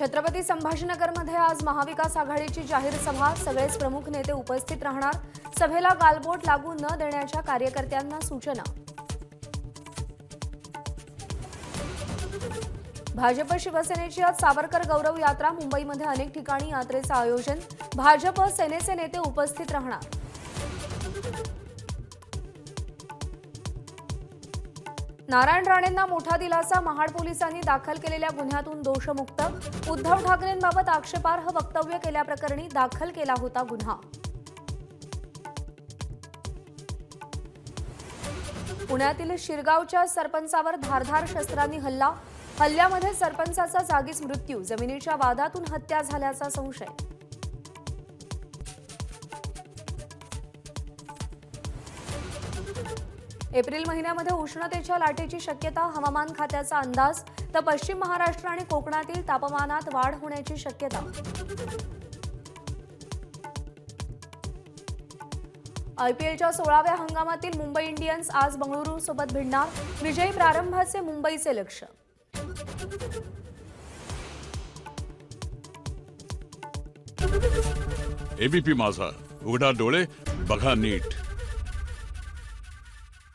छत्रपती संभाजीनगरमध्ये आज महाविकास आघाडीची जाहीर सभा. सगळेच प्रमुख नेते उपस्थित राहणार. सभेला गालबोट लागू न देण्याच्या कार्यकर्त्यांना सूचना. भाजप शिवसेनेची आज सावरकर गौरव यात्रा. मुंबईमध्ये अनेक ठिकाणी यात्रेचं आयोजन. भाजप सेनेचे नेते उपस्थित राहणार. नारायण राणेंना मोठा दिलासा महाड पोलिसांनी दाखल केलेल्या गुन्ह्यातून दोषमुक्त. उद्धव ठाकरेंबाबत आक्षेपार्ह वक्तव्य केल्याप्रकरणी दाखल केला होता गुन्हा. पुण्यातील शिरगावच्या सरपंचावर धारधार शस्त्रांनी हल्ला. हल्ल्यामध्ये सरपंचाचा जागीच मृत्यू जमिनीच्या वादातून हत्या झाल्याचा संशय. एप्रिल महिन्यामध्ये उष्णतेच्या लाटेची शक्यता हवामान खात्याचा अंदाज तर पश्चिम महाराष्ट्र आणि कोकणातील तापमानात वाढ होण्याची शक्यता. आयपीएलच्या सोळाव्या हंगामातील मुंबई इंडियन्स आज बंगळुरू सोबत भिडणार. विजयी प्रारंभाचे मुंबईचे लक्ष. एबीपी माझा. उघडा डोळे बघा नीट.